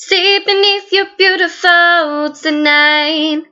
See beneath your beautiful tonight.